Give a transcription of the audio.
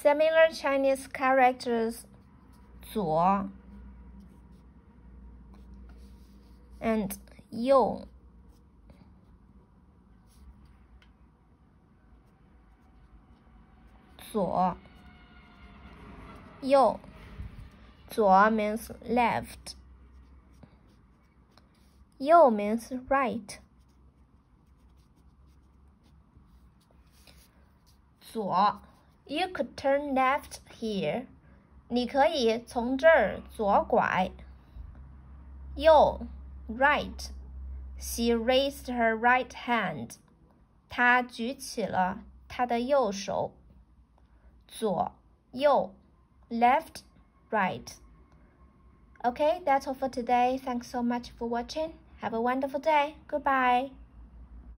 Similar Chinese characters 左 and 右。左右左 means left 右 means right 左 you could turn left here 你可以从这儿左拐右 right she raised her right hand 她举起了她的右手左右 left right okay that's all for today thanks so much for watching have a wonderful day goodbye